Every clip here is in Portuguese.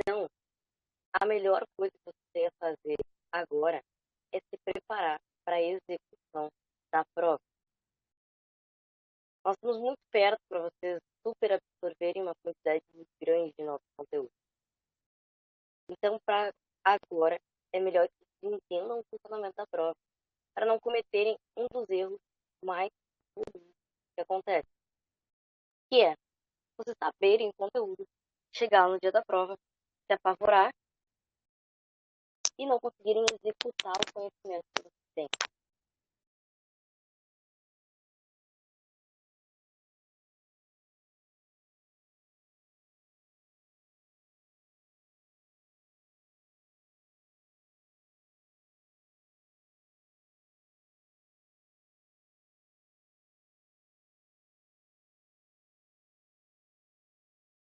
Então, a melhor coisa que você tem a fazer agora é se preparar para a execução da prova. Nós estamos muito perto para vocês super absorverem uma quantidade muito grande de nosso conteúdo. Então, para agora, é melhor que vocês entendam o funcionamento da prova, para não cometerem um dos erros mais comuns que acontece, que é vocês saberem o conteúdo, chegar no dia da prova, se apavorar e não conseguirem executar o conhecimento que vocês têm.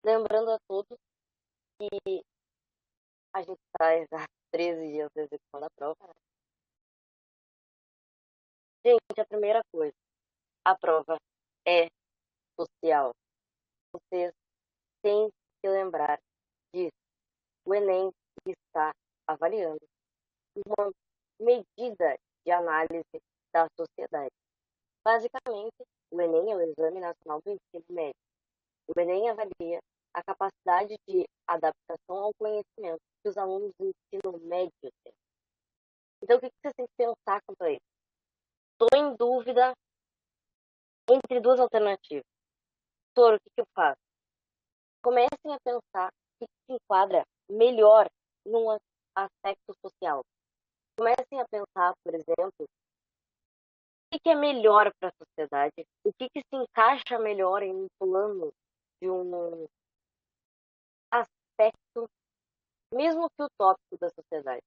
Lembrando a todos que a gente está exato 13 dias da execução da prova. Gente, a primeira coisa, a prova é social. Vocês têm que lembrar disso. O Enem está avaliando uma medida de análise da sociedade. Basicamente, o Enem é o Exame Nacional do Ensino Médio. O Enem avalia a capacidade de adaptação ao conhecimento que os alunos do ensino médio têm. Então, o que você tem que pensar quanto a isso? Estou em dúvida entre duas alternativas. Doutor, o que, eu faço? Comecem a pensar o que se enquadra melhor num aspecto social. Comecem a pensar, por exemplo, o que é melhor para a sociedade, o que, que se encaixa melhor em um plano de um aspecto, mesmo que utópico da sociedade.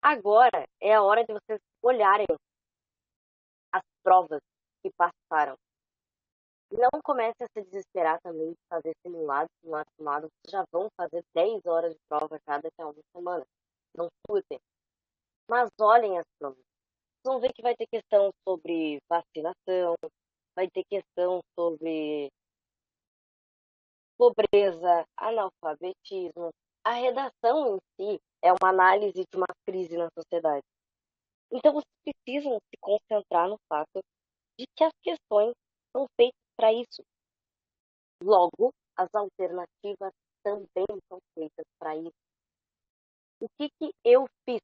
Agora é a hora de vocês olharem as provas que passaram. Não comece a se desesperar também de fazer simulado, simulado, simulado. Vocês já vão fazer 10 horas de prova cada é uma semana. Não surtem. Mas olhem as provas. Vocês vão ver que vai ter questão sobre vacinação, vai ter questão sobre pobreza, analfabetismo. A redação em si é uma análise de uma crise na sociedade. Então, vocês precisam se concentrar no fato de que as questões são feitas para isso. Logo, as alternativas também são feitas para isso. O que, que eu fiz?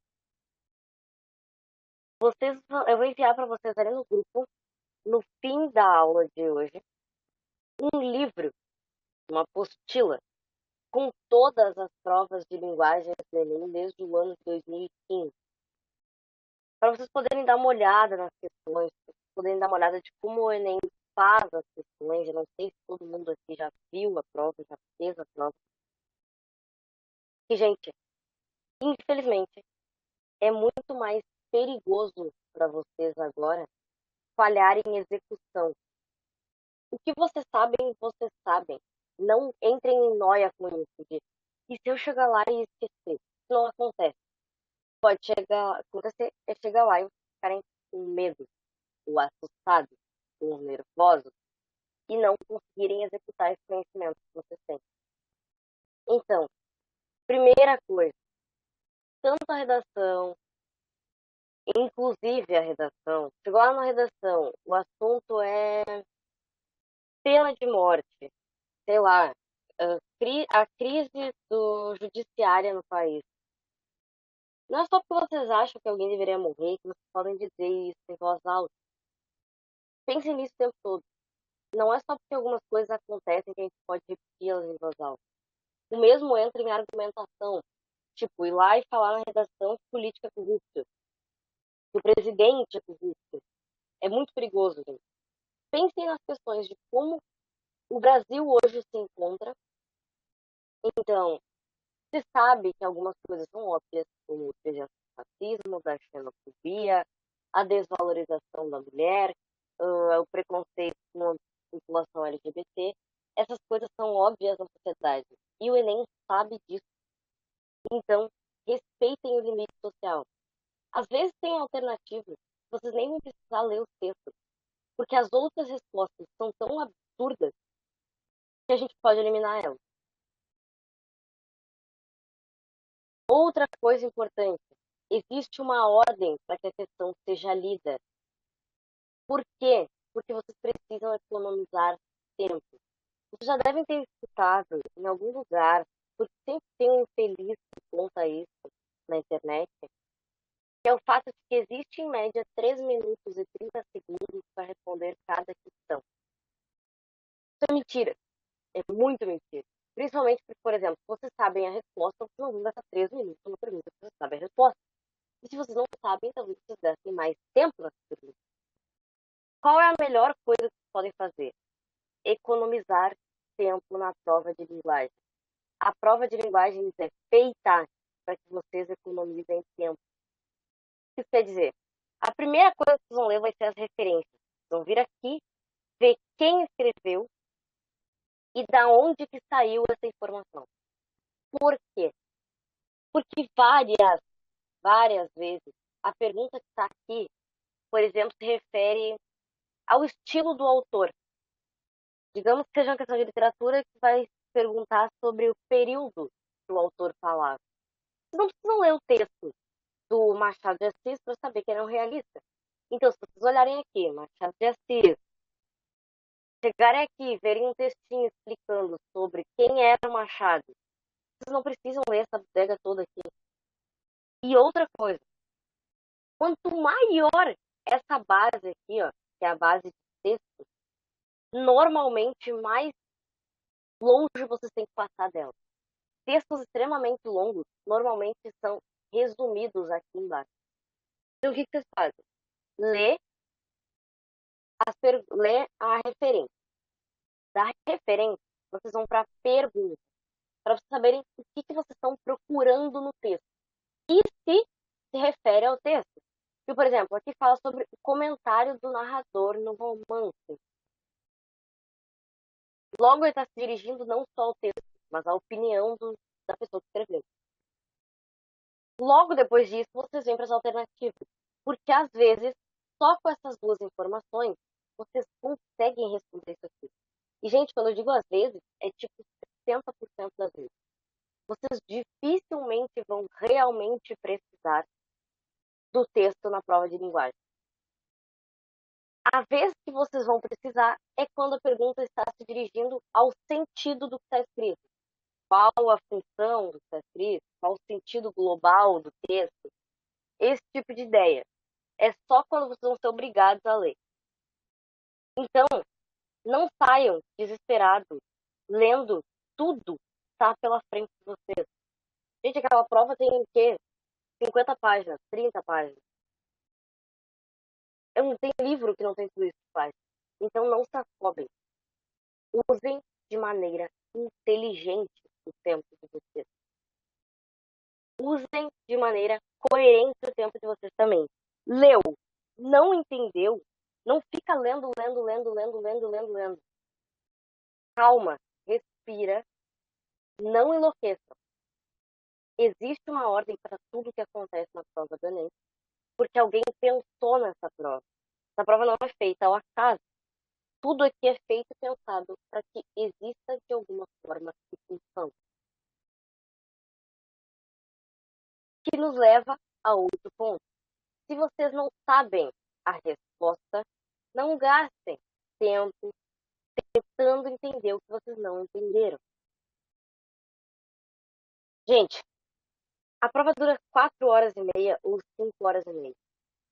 Vocês, eu vou enviar para vocês ali no grupo, no fim da aula de hoje, um livro uma apostila com todas as provas de linguagem do Enem desde o ano de 2015. Para vocês poderem dar uma olhada nas questões, poderem dar uma olhada de como o Enem faz as questões. Eu não sei se todo mundo aqui já viu a prova, já fez a prova. E, gente, infelizmente, é muito mais perigoso para vocês agora falhar em execução. O que vocês sabem, vocês sabem não entrem em noia com isso. De, e se eu chegar lá e esquecer? Isso não acontece. Pode chegar, acontecer é chegar lá e ficarem com medo, ou assustados, ou nervosos, e não conseguirem executar esse conhecimento que vocês têm. Então, primeira coisa, tanto a redação, inclusive a redação, chegou lá na redação, o assunto é pena de morte sei lá, a crise do judiciária no país. Não é só porque vocês acham que alguém deveria morrer que vocês podem dizer isso em voz alta. Pensem nisso o tempo todo. Não é só porque algumas coisas acontecem que a gente pode repeti-las em voz alta. O mesmo entra em argumentação. Tipo, ir lá e falar na redação que política é corrupta. Que o presidente é corrupto. É muito perigoso, gente. Pensem nas questões de como o Brasil hoje se encontra. Então, se sabe que algumas coisas são óbvias, como o racismo, da xenofobia, a desvalorização da mulher, uh, o preconceito com a população LGBT. Essas coisas são óbvias na sociedade. E o Enem sabe disso. Então, respeitem o limite social. Às vezes tem alternativas, vocês nem vão precisar ler os textos, porque as outras respostas são tão absurdas que a gente pode eliminar ela. Outra coisa importante, existe uma ordem para que a questão seja lida. Por quê? Porque vocês precisam economizar tempo. Vocês já devem ter escutado em algum lugar, porque sempre tem um infeliz que conta isso na internet, que é o fato de que existe em média 3 minutos e 30 segundos para responder cada questão. Isso é mentira. É muito mentira. Principalmente porque, por exemplo, se vocês sabem a resposta, vocês não vão gastar 3 minutos numa pergunta se vocês sabem a resposta. E se vocês não sabem, talvez vocês gastem mais tempo nessa pergunta. Qual é a melhor coisa que vocês podem fazer? Economizar tempo na prova de linguagem. A prova de linguagem é feita para que vocês economizem tempo. O que isso quer dizer? A primeira coisa que vocês vão ler vai ser as referências. Vão vir aqui, ver quem escreveu e da onde que saiu essa informação. Por quê? Porque várias, várias vezes, a pergunta que está aqui, por exemplo, se refere ao estilo do autor. Digamos que seja uma questão de literatura que vai perguntar sobre o período que o autor falava. Vocês não precisam ler o texto do Machado de Assis para saber que ele é um realista. Então, se vocês olharem aqui, Machado de Assis, chegarem aqui e verem um textinho explicando sobre quem era o Machado, vocês não precisam ler essa bodega toda aqui. E outra coisa, quanto maior essa base aqui, ó, que é a base de texto, normalmente mais longe vocês têm que passar dela. Textos extremamente longos normalmente são resumidos aqui embaixo. Então, o que, que vocês fazem? Lê per... lê a referência. Da referência, vocês vão para a pergunta, para vocês saberem o que, que vocês estão procurando no texto. E se se refere ao texto. E, por exemplo, aqui fala sobre o comentário do narrador no romance. Logo, ele está se dirigindo não só ao texto, mas à opinião do, da pessoa que escreveu. Logo depois disso, vocês vêm para as alternativas. Porque, às vezes, só com essas duas informações, vocês conseguem responder isso aqui. E, gente, quando eu digo às vezes, é tipo 60% das vezes. Vocês dificilmente vão realmente precisar do texto na prova de linguagem. A vez que vocês vão precisar é quando a pergunta está se dirigindo ao sentido do que está escrito. Qual a função do que está escrito? Qual o sentido global do texto? Esse tipo de ideia. É só quando vocês vão ser obrigados a ler. Então, não saiam desesperados lendo tudo está pela frente de vocês. Gente, aquela prova tem o quê? 50 páginas, 30 páginas. Não tenho livro que não tem tudo isso faz. Então não se afobem. Usem de maneira inteligente o tempo de vocês. Usem de maneira coerente o tempo de vocês também. Leu, não entendeu, não fica lendo, lendo, lendo, lendo, lendo, lendo, lendo. Calma, respira, não enlouqueça. Existe uma ordem para tudo que acontece na prova do Enem, porque alguém pensou nessa prova. Essa prova não é feita ao acaso. Tudo aqui é feito e pensado para que exista de alguma forma função. Que nos leva a outro ponto. Se vocês não sabem a resposta, não gastem tempo tentando entender o que vocês não entenderam. Gente, a prova dura 4 horas e meia ou 5 horas e meia.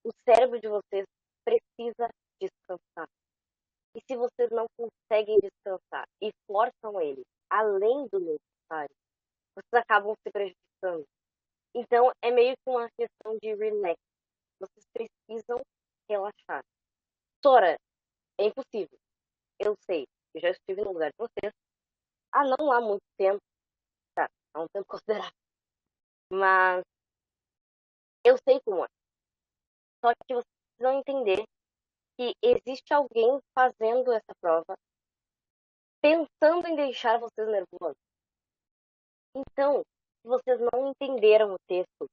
O cérebro de vocês precisa descansar. E se vocês não conseguem descansar e forçam ele além do necessário, vocês acabam se prejudicando. Então, é meio que uma questão de relax. Vocês precisam relaxar. Sora, é impossível. Eu sei. Eu já estive no lugar de vocês. Há não há muito tempo. Tá, há um tempo considerável. Mas eu sei como é. Só que vocês precisam entender que existe alguém fazendo essa prova pensando em deixar vocês nervosos. Então, se vocês não entenderam o texto,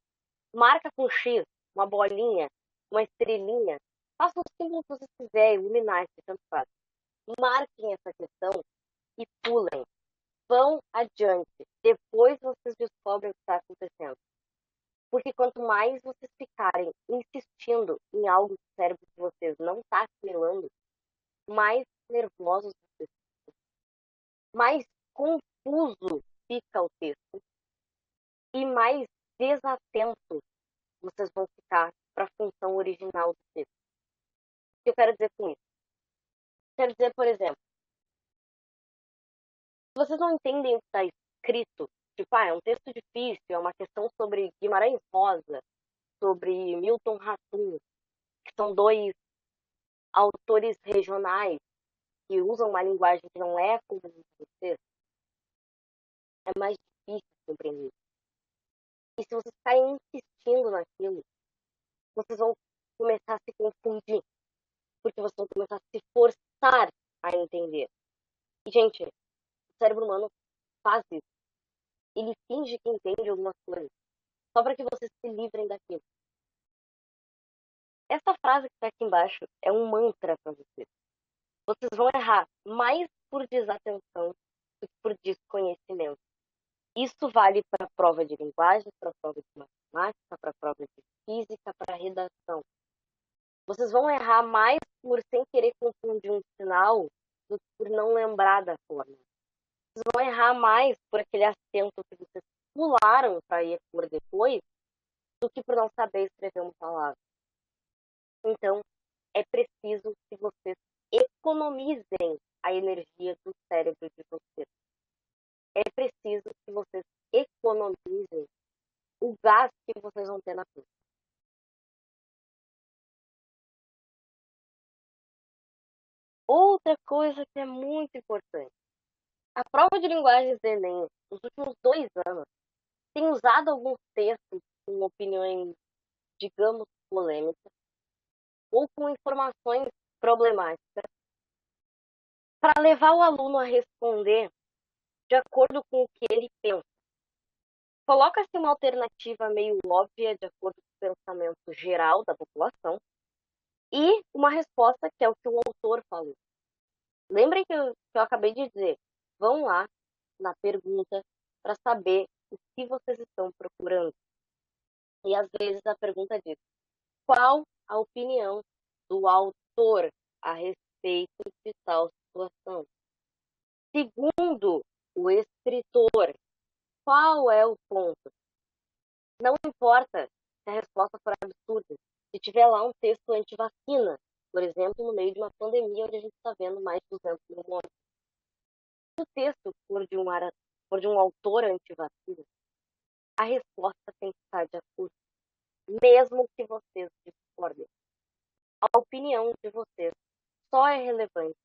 marca com X, uma bolinha, uma estrelinha, faça o símbolo que vocês quiserem, iluminar, se tanto faz. Marquem essa questão e pulem. Vão adiante. Depois vocês descobrem o que está acontecendo. Porque quanto mais vocês ficarem insistindo em algo que o cérebro de vocês não está assimilando, mais nervosos vocês ficam, mais confuso fica o texto e mais desatentos vocês vão ficar para a função original do texto. O que eu quero dizer com isso? Quero dizer, por exemplo, se vocês não entendem o que está escrito, tipo, ah, é um texto difícil, é uma questão sobre Guimarães Rosa, sobre Milton Ratum, que são dois autores regionais que usam uma linguagem que não é comum para vocês, é mais difícil compreender. E se vocês ficarem insistindo naquilo, vocês vão começar a se confundir. Porque vocês vão começar a se forçar a entender. E, gente, o cérebro humano faz isso. Ele finge que entende algumas coisas. Só para que vocês se livrem daquilo. Essa frase que está aqui embaixo é um mantra para vocês. Vocês vão errar mais por desatenção do que por desconhecimento. Isso vale para a prova de linguagem, para a prova de matemática, para a prova de física, para a redação. Vocês vão errar mais por sem querer confundir um sinal do que por não lembrar da forma. Vocês vão errar mais por aquele acento que vocês pularam para ir por depois do que por não saber escrever uma palavra. Então, é preciso que vocês economizem a energia do cérebro de vocês é preciso que vocês economizem o gasto que vocês vão ter na prova. Outra coisa que é muito importante. A prova de linguagens do Enem, nos últimos dois anos, tem usado alguns textos com opiniões, digamos, polêmicas, ou com informações problemáticas, para levar o aluno a responder de acordo com o que ele pensa. Coloca-se uma alternativa meio óbvia de acordo com o pensamento geral da população e uma resposta que é o que o autor falou. Lembrem que eu, que eu acabei de dizer. Vão lá na pergunta para saber o que vocês estão procurando. E às vezes a pergunta diz: qual a opinião do autor a respeito de tal situação? Segundo o escritor. Qual é o ponto? Não importa se a resposta for absurda. Se tiver lá um texto anti-vacina, por exemplo, no meio de uma pandemia onde a gente está vendo mais de 200 mil mortes. Se o texto for de um, for de um autor anti-vacina, a resposta tem que estar de acordo, mesmo que vocês discordem. A opinião de vocês só é relevante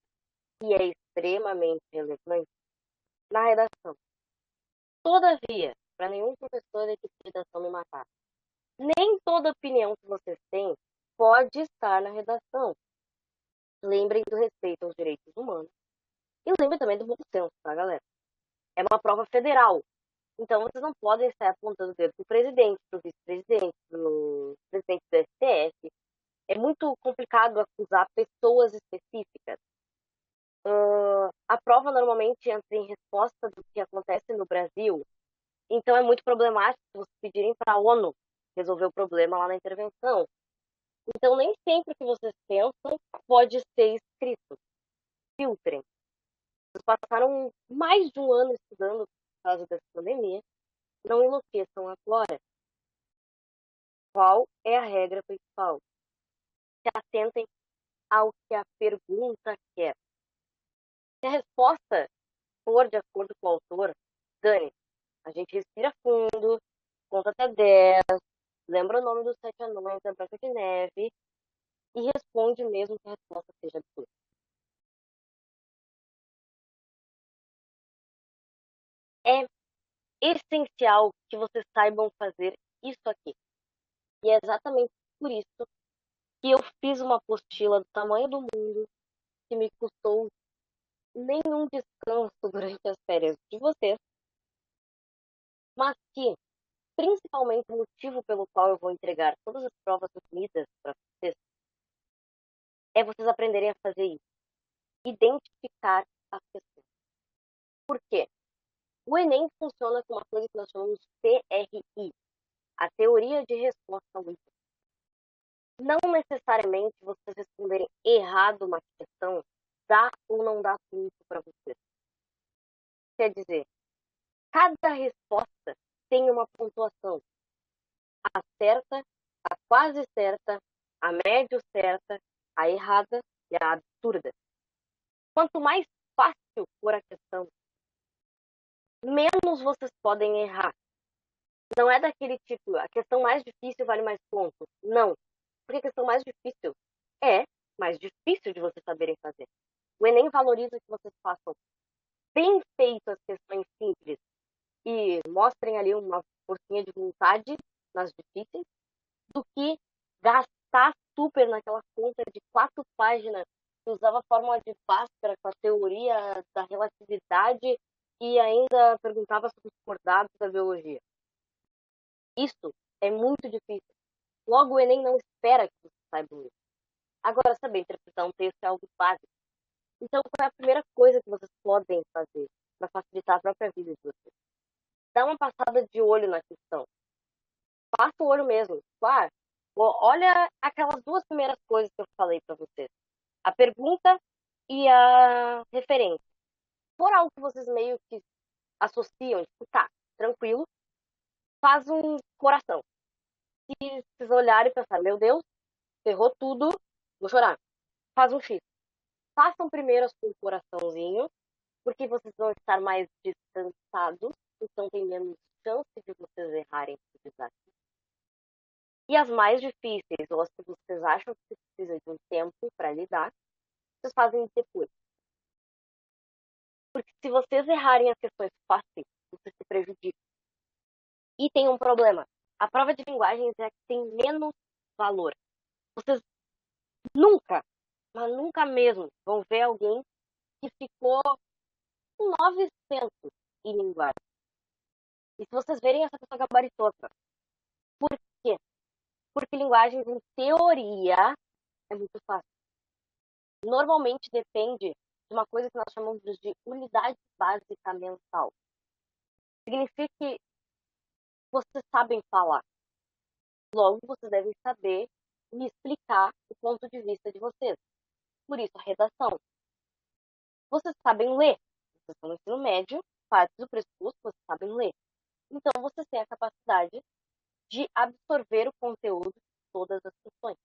e é extremamente relevante na redação. Todavia, para nenhum professor da equipe de redação me matar, nem toda opinião que vocês têm pode estar na redação. Lembrem do respeito aos direitos humanos e lembrem também do bom senso, tá, galera? É uma prova federal. Então, vocês não podem estar apontando o dedo para o presidente, para o vice-presidente, para o presidente do STF. É muito complicado acusar pessoas específicas. Uh, a prova normalmente entra em resposta do que acontece no Brasil, então é muito problemático vocês pedirem para a ONU resolver o problema lá na intervenção. Então, nem sempre o que vocês pensam pode ser escrito. Filtrem. Vocês passaram mais de um ano estudando por causa dessa pandemia. Não enlouqueçam agora. Qual é a regra principal? Se atentem ao que a pergunta quer. Se a resposta for de acordo com o autor, dane. A gente respira fundo, conta até 10, lembra o nome dos sete anões da Branca de Neve e responde mesmo que a resposta seja absurda. É essencial que vocês saibam fazer isso aqui. E é exatamente por isso que eu fiz uma apostila do tamanho do mundo que me custou nenhum descanso durante as férias de vocês, mas que, principalmente, o motivo pelo qual eu vou entregar todas as provas unidas para vocês é vocês aprenderem a fazer isso. Identificar as questões. Por quê? O Enem funciona com uma coisa que nós chamamos de CRI. a teoria de resposta única. Não necessariamente vocês responderem errado uma questão dá ou não dá ponto para vocês. Quer dizer, cada resposta tem uma pontuação. A certa, a quase certa, a médio certa, a errada e a absurda. Quanto mais fácil for a questão, menos vocês podem errar. Não é daquele tipo, a questão mais difícil vale mais pontos. Não. Porque a questão mais difícil é mais difícil de vocês saberem fazer. O Enem valoriza que vocês façam bem feito as questões simples e mostrem ali uma forcinha de vontade nas difíceis, do que gastar super naquela conta de quatro páginas que usava a fórmula de Bhaskara com a teoria da relatividade e ainda perguntava sobre os cordados da biologia. Isso é muito difícil. Logo, o Enem não espera que você saiba isso. Agora, saber interpretar um texto é algo básico. Então, qual é a primeira coisa que vocês podem fazer para facilitar a própria vida de vocês? Dá uma passada de olho na questão. Passa o olho mesmo. Claro, olha aquelas duas primeiras coisas que eu falei para vocês. A pergunta e a referência. For algo que vocês meio que associam, tipo, tá, tranquilo, faz um coração. Se vocês olharem e pensar, meu Deus, ferrou tudo, vou chorar. Faz um X. Façam primeiro com o coraçãozinho, porque vocês vão estar mais descansados, então tem menos chance de vocês errarem o desafio. E as mais difíceis, ou as que vocês acham que precisam de um tempo para lidar, vocês fazem depois. Porque se vocês errarem as questões fáceis, vocês se prejudicam. E tem um problema. A prova de linguagens é que tem menos valor. Vocês nunca, mas nunca mesmo, vão ver alguém que ficou 900 em linguagem. E se vocês verem essa pessoa gabaritota, por quê? Porque linguagens, em teoria, é muito fácil. Normalmente depende de uma coisa que nós chamamos de unidade básica mental. Significa que vocês sabem falar. Logo, vocês devem saber me explicar o ponto de vista de vocês. Por isso, a redação. Vocês sabem ler. Vocês estão no ensino médio, parte do pressuposto, vocês sabem ler. Então, vocês têm a capacidade de absorver o conteúdo de todas as questões.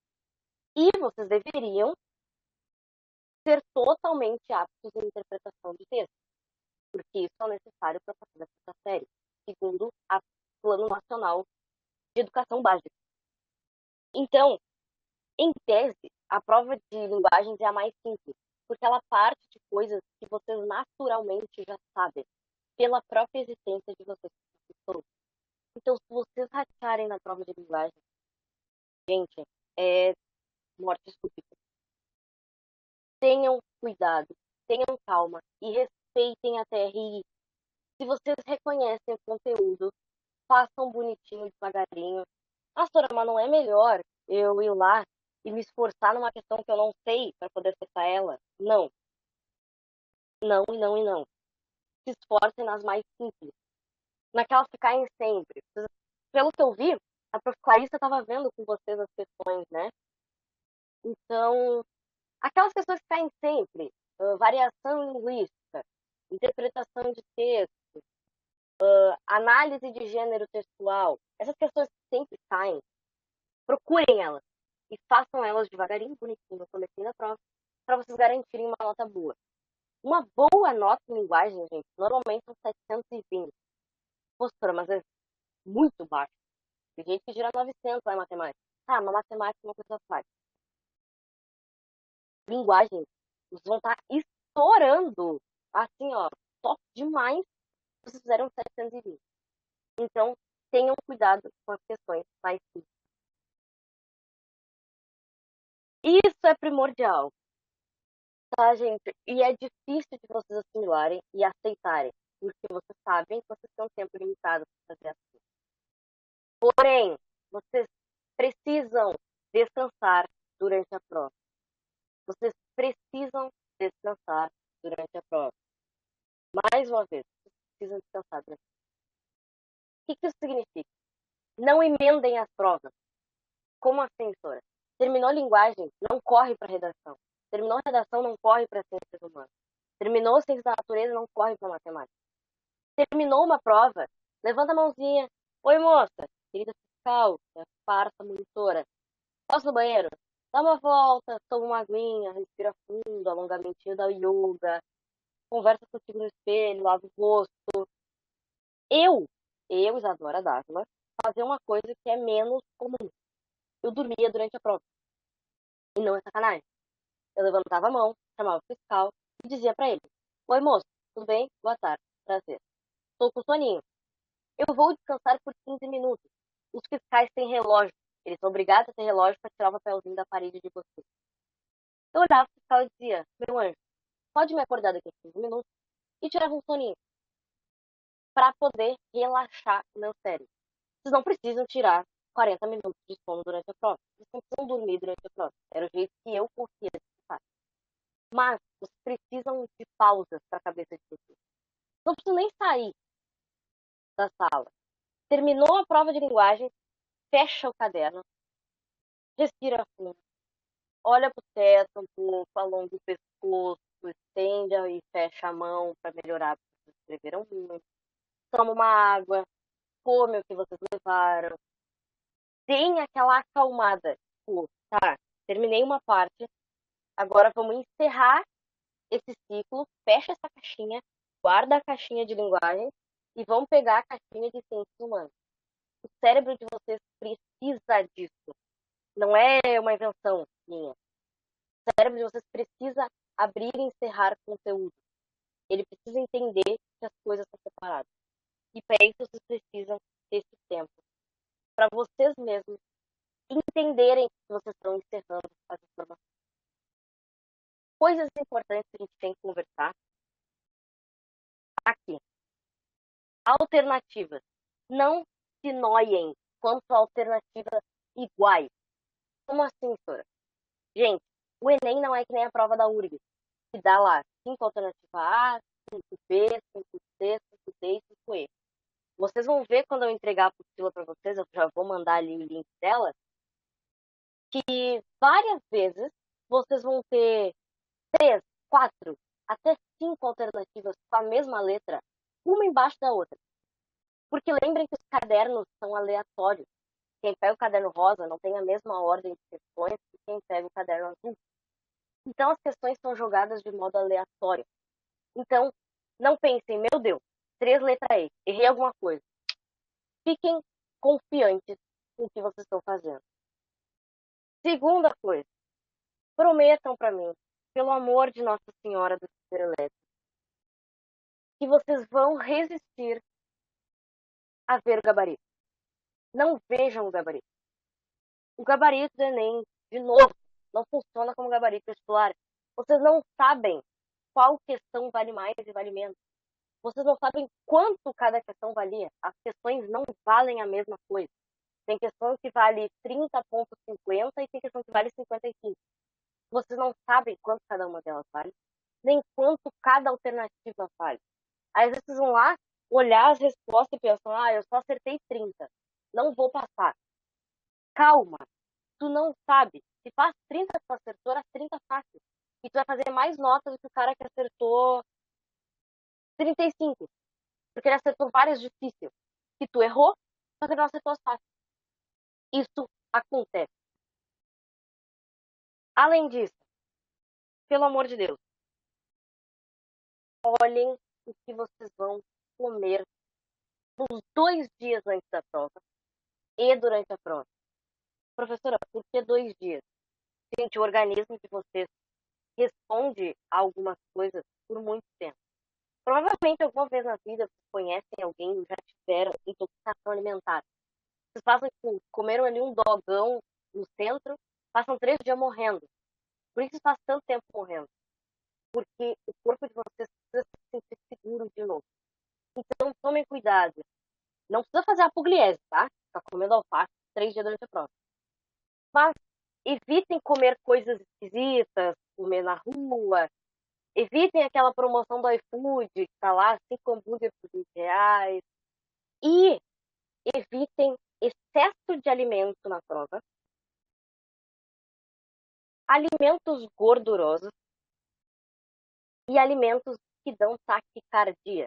E vocês deveriam ser totalmente aptos em interpretação de texto, porque isso é necessário para passar dessa série, segundo a Plano Nacional de Educação Básica. Então, em tese, a prova de linguagens é a mais simples, porque ela parte de coisas que vocês naturalmente já sabem, pela própria existência de vocês Então, se vocês racharem na prova de linguagem, gente, é morte súbita. Tenham cuidado, tenham calma e respeitem a TRI. Se vocês reconhecem o conteúdo, façam bonitinho, devagarinho. Ah, mas não é melhor eu ir lá e me esforçar numa questão que eu não sei para poder acertar ela? Não. Não e não e não. Se esforcem nas mais simples. Naquelas que caem sempre. Pelo que eu vi, a prof. Clarissa estava vendo com vocês as questões, né? Então, aquelas questões que caem sempre, uh, variação linguística, interpretação de texto, uh, análise de gênero textual, essas questões sempre caem. Procurem elas e façam elas devagarinho, bonitinho, no começo da prova, para vocês garantirem uma nota boa. Uma boa nota em linguagem, gente, normalmente são 720. Postura, mas é muito baixo. Tem gente que gira 900 lá em matemática. Ah, mas matemática é uma coisa fácil. Linguagem, vocês vão estar tá estourando, assim, ó, top demais vocês fizeram 720. Então, tenham cuidado com as questões mais simples. Isso é primordial. Tá, gente? E é difícil de vocês assimilarem e aceitarem, porque vocês sabem que vocês têm um tempo limitado para fazer assim. Porém, vocês precisam descansar durante a prova. Vocês precisam descansar durante a prova. Mais uma vez, precisam descansar durante O que, que isso significa? Não emendem as provas. Como assim, professora? Terminou linguagem, não corre para redação. Terminou redação, não corre para ciências humanas. Terminou ciências da natureza, não corre para matemática. Terminou uma prova, levanta a mãozinha. Oi, moça, querida fiscal, farsa monitora. Posso no banheiro? Dá uma volta, toma uma aguinha, respira fundo, alongamentinho da yoga, conversa contigo no espelho, lava o rosto. Eu, eu, Isadora Dávila, fazer uma coisa que é menos comum. Eu dormia durante a prova. E não é sacanagem. Eu levantava a mão, chamava o fiscal e dizia para ele: Oi, moço, tudo bem? Boa tarde, prazer. Estou com soninho. Eu vou descansar por 15 minutos. Os fiscais têm relógio. Eles são obrigados a ter relógio para tirar o papelzinho da parede de você. Eu olhava o fiscal e dizia: Meu anjo, pode me acordar daqui a 15 minutos? E tirava um soninho. Para poder relaxar o meu cérebro. Vocês não precisam tirar 40 minutos de sono durante a prova. Vocês não precisam dormir durante a prova. Era o jeito que eu conseguia descansar. Mas vocês precisam de pausas para a cabeça de vocês. Não precisam nem sair da sala. Terminou a prova de linguagem, fecha o caderno, respira fundo, olha para o teto um pouco, alonga o pescoço, estende e fecha a mão para melhorar, porque vocês escreveram muito. Toma uma água, come o que vocês levaram. Tem aquela acalmada. Tipo, tá, terminei uma parte, agora vamos encerrar esse ciclo, fecha essa caixinha, guarda a caixinha de linguagem e vamos pegar a caixinha de ciências humanas. O cérebro de vocês precisa disso. Não é uma invenção minha. O cérebro de vocês precisa abrir e encerrar conteúdo. Ele precisa entender que as coisas estão separadas. E para isso vocês precisam desse tempo. Para vocês mesmos entenderem que vocês estão encerrando as informações. Coisas importantes que a gente tem que conversar aqui. Alternativas. Não se noiem quanto a alternativas iguais. Como assim, senhora? Gente, o Enem não é que nem a prova da URG, que dá lá 5 alternativas A, 5B, 5C, 5D e 5E. Vocês vão ver quando eu entregar a apostila para vocês, eu já vou mandar ali o link dela, que várias vezes vocês vão ter três, quatro, até cinco alternativas com a mesma letra, uma embaixo da outra. Porque lembrem que os cadernos são aleatórios. Quem pega o caderno rosa não tem a mesma ordem de questões que quem pega o caderno azul. Então as questões são jogadas de modo aleatório. Então, não pensem, meu Deus, três letras E, errei alguma coisa. Fiquem confiantes no que vocês estão fazendo. Segunda coisa, prometam para mim, pelo amor de Nossa Senhora do Super Elétrico, que vocês vão resistir a ver o gabarito. Não vejam o gabarito. O gabarito do Enem, de novo, não funciona como gabarito vestibular. Vocês não sabem qual questão vale mais e vale menos. Vocês não sabem quanto cada questão valia. As questões não valem a mesma coisa. Tem questão que vale 30,50 e tem questão que vale 55. Vocês não sabem quanto cada uma delas vale, nem quanto cada alternativa vale. Aí vocês vão lá olhar as respostas e pensam, ah, eu só acertei 30, não vou passar. Calma, tu não sabe. Se faz 30 que tu acertou, era 30 fácil. E tu vai fazer mais notas do que o cara que acertou 35. Porque ele acertou várias difíceis. E tu errou, que não acertou as fáceis. Isso acontece. Além disso, pelo amor de Deus, olhem o que vocês vão comer nos dois dias antes da prova e durante a prova. Professora, por que dois dias? Gente, o organismo de vocês responde a algumas coisas por muito tempo. Provavelmente alguma vez na vida vocês conhecem alguém já tiveram intoxicação alimentar. Vocês passam, tipo, comeram ali um dogão no centro, passam três dias morrendo. Por vocês passam tanto tempo morrendo? Porque o corpo de vocês precisa se sentir seguro de novo. Então, tomem cuidado. Não precisa fazer a pugliese, tá? Ficar comendo alface três dias durante a prova. Mas evitem comer coisas esquisitas, comer na rua. Evitem aquela promoção do iFood, que tá lá, cinco hambúrguer por 20 reais. E evitem excesso de alimento na prova, alimentos gordurosos e alimentos que dão taquicardia.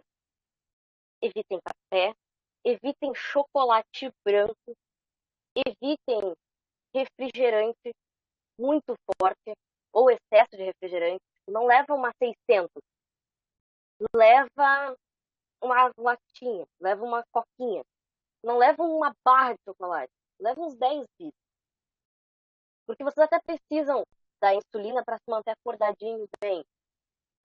Evitem café, evitem chocolate branco, evitem refrigerante muito forte ou excesso de refrigerante. Não leva uma 600, leva uma latinha, leva uma coquinha. Não leva uma barra de chocolate, leva uns 10 bits. Porque vocês até precisam da insulina para se manter acordadinho bem.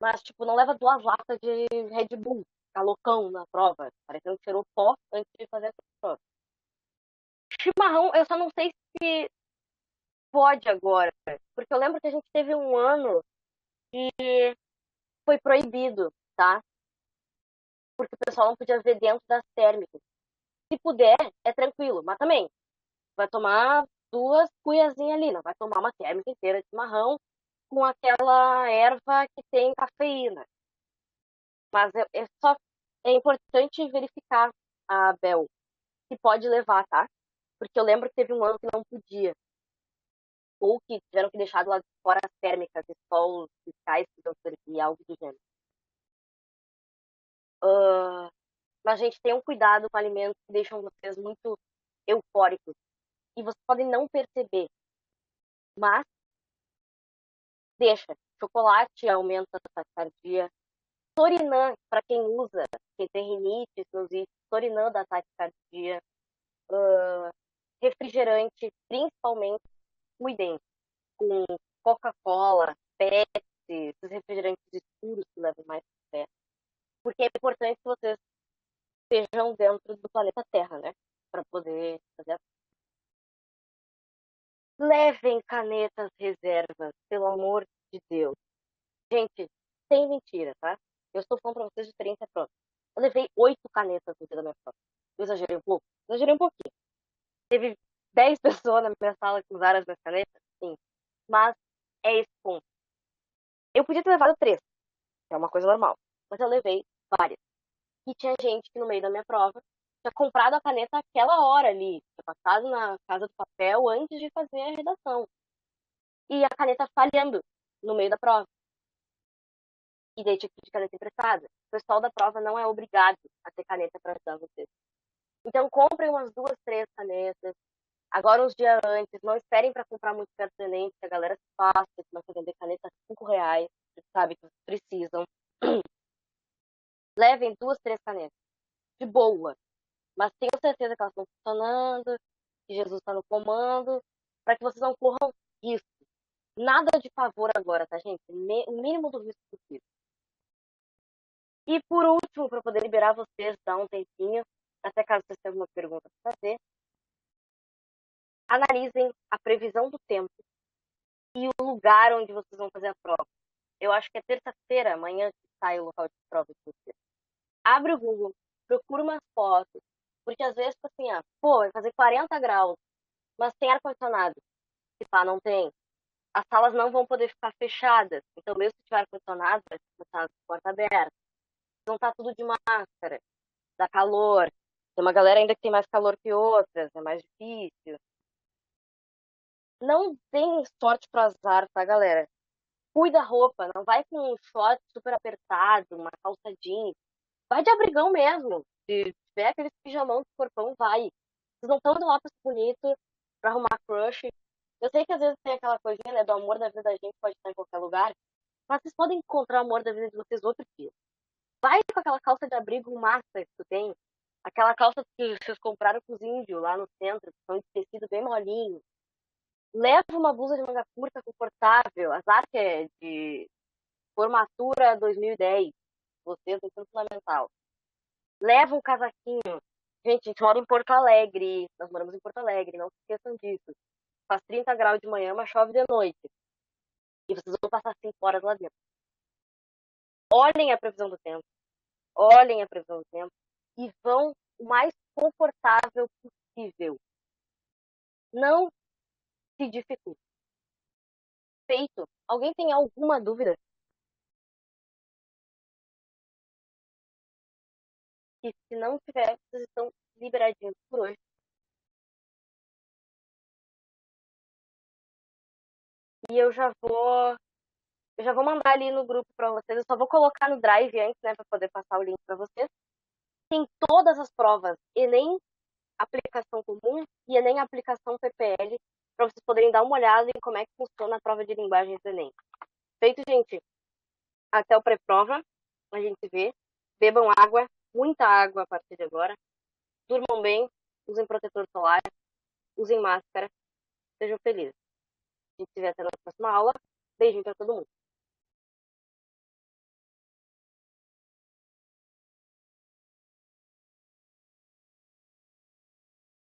Mas, tipo, não leva duas latas de Red Bull, ficar loucão na prova, parecendo que tirou pó antes de fazer a prova. Chimarrão, eu só não sei se pode agora. Porque eu lembro que a gente teve um ano que foi proibido, tá? Porque o pessoal não podia ver dentro das térmicas. Se puder, é tranquilo, mas também vai tomar duas cuiazinhas ali, não vai tomar uma térmica inteira de chimarrão com aquela erva que tem cafeína. Mas é, é só é importante verificar a Bel se pode levar, tá? Porque eu lembro que teve um ano que não podia. Ou que tiveram que deixar do lado de fora as térmicas, só os fiscais que servir, algo do gênero. Uh, mas, gente, tenham cuidado com alimentos que deixam vocês muito eufóricos. E vocês podem não perceber. Mas, deixa. Chocolate aumenta a taquicardia. Torinã, para quem usa, quem tem rinite, sinusite, Torinã dá taquicardia. Uh, refrigerante, principalmente, cuidem com Coca-Cola, Pepsi, esses refrigerantes escuros que levam mais café. Porque é importante que vocês estejam dentro do planeta Terra, né? Para poder fazer a... Levem canetas reservas, pelo amor de Deus. Gente, sem mentira, tá? Eu estou falando para vocês de experiência própria. Eu levei oito canetas no dia da minha prova. Eu exagerei um pouco? Exagerei um pouquinho. Teve dez pessoas na minha sala que usaram as minhas canetas? Sim. Mas é esse ponto. Eu podia ter levado três, que é uma coisa normal. Mas eu levei várias. E tinha gente que no meio da minha prova tinha comprado a caneta aquela hora ali, tinha passado na casa do papel antes de fazer a redação. E a caneta falhando no meio da prova. E daí tinha que pedir caneta emprestada. O pessoal da prova não é obrigado a ter caneta para ajudar vocês. Então comprem umas duas, três canetas. Agora uns dias antes, não esperem para comprar muito Enem, que a galera se passa, começa a vender caneta a 5 reais, sabe que precisam. levem duas, três canetas. De boa. Mas tenho certeza que elas estão funcionando, que Jesus está no comando, para que vocês não corram risco. Nada de favor agora, tá, gente? O mínimo do risco possível. E por último, para poder liberar vocês, dar um tempinho, até caso vocês tenham alguma pergunta para fazer, analisem a previsão do tempo e o lugar onde vocês vão fazer a prova. Eu acho que é terça-feira, amanhã, que sai o local de prova de vocês abre o Google, procura umas fotos, porque às vezes, tipo assim, ah, pô, vai fazer 40 graus, mas tem ar-condicionado. Se pá, não tem. As salas não vão poder ficar fechadas. Então, mesmo se tiver ar-condicionado, vai estar com a porta aberta. Não tá tudo de máscara. Dá calor. Tem uma galera ainda que tem mais calor que outras, é mais difícil. Não tem sorte pro azar, tá, galera? Cuida da roupa, não vai com um short super apertado, uma calça jeans vai de abrigão mesmo. Se tiver aqueles pijamão de corpão, vai. Vocês não estão indo lá pra ser bonito, pra arrumar crush. Eu sei que às vezes tem aquela coisinha, né, do amor da vida da gente pode estar em qualquer lugar, mas vocês podem encontrar o amor da vida de vocês outro dia. Vai com aquela calça de abrigo massa que tu tem, aquela calça que vocês compraram com os índios lá no centro, que são de tecido bem molinho. Leva uma blusa de manga curta confortável, azar que é de formatura 2010 vocês no ensino fundamental. Leva um casaquinho. Gente, a gente mora em Porto Alegre. Nós moramos em Porto Alegre, não se esqueçam disso. Faz 30 graus de manhã, mas chove de noite. E vocês vão passar 5 horas lá dentro. Olhem a previsão do tempo. Olhem a previsão do tempo. E vão o mais confortável possível. Não se dificulta. Feito. Alguém tem alguma dúvida? E se não tiver, vocês estão liberadinhos por hoje. E eu já vou eu já vou mandar ali no grupo para vocês. Eu só vou colocar no Drive antes, né, para poder passar o link para vocês. Tem todas as provas: ENEM aplicação comum e ENEM aplicação PPL para vocês poderem dar uma olhada em como é que funciona a prova de linguagens do Enem. Feito, gente? Até o pré-prova. A gente vê. Bebam água, muita água a partir de agora. Durmam bem, usem protetor solar, usem máscara, sejam felizes. A gente se vê até na próxima aula. Beijinho para todo mundo.